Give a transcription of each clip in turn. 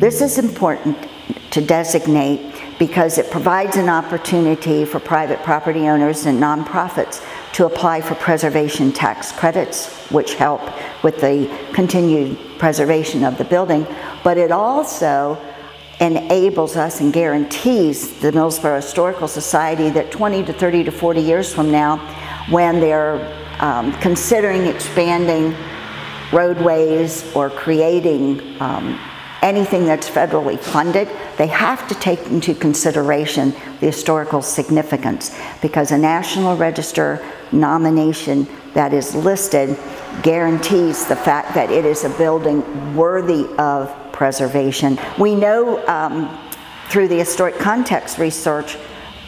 This is important to designate because it provides an opportunity for private property owners and nonprofits to apply for preservation tax credits, which help with the continued preservation of the building, but it also enables us and guarantees the Millsboro Historical Society that 20 to 30 to 40 years from now, when they're um, considering expanding roadways or creating um, anything that's federally funded, they have to take into consideration the historical significance because a National Register nomination that is listed guarantees the fact that it is a building worthy of preservation. We know um, through the historic context research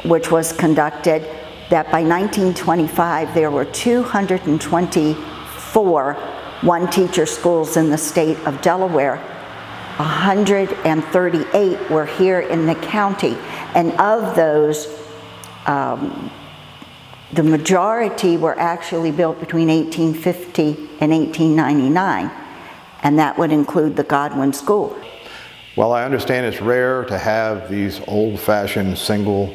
which was conducted that by 1925 there were 224 one teacher schools in the state of Delaware 138 were here in the county, and of those, um, the majority were actually built between 1850 and 1899, and that would include the Godwin School. Well, I understand it's rare to have these old-fashioned single,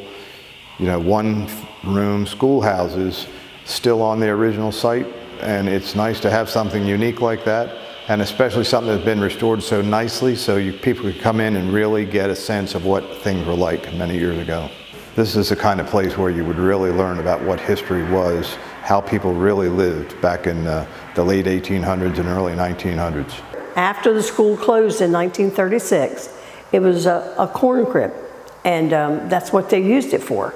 you know, one-room schoolhouses still on the original site, and it's nice to have something unique like that and especially something that's been restored so nicely so you, people could come in and really get a sense of what things were like many years ago. This is the kind of place where you would really learn about what history was, how people really lived back in uh, the late 1800s and early 1900s. After the school closed in 1936, it was a, a corn crib, and um, that's what they used it for.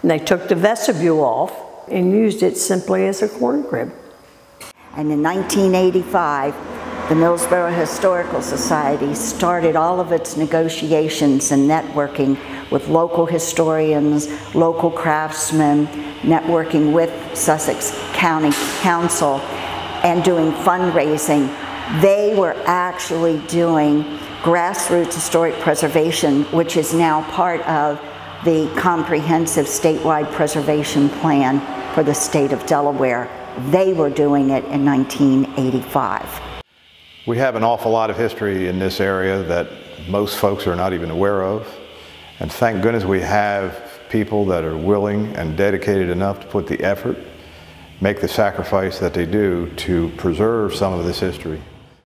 And they took the vestibule off and used it simply as a corn crib. And in 1985, the Millsboro Historical Society started all of its negotiations and networking with local historians, local craftsmen, networking with Sussex County Council, and doing fundraising. They were actually doing grassroots historic preservation, which is now part of the comprehensive statewide preservation plan for the state of Delaware. They were doing it in 1985. We have an awful lot of history in this area that most folks are not even aware of. And thank goodness we have people that are willing and dedicated enough to put the effort, make the sacrifice that they do to preserve some of this history.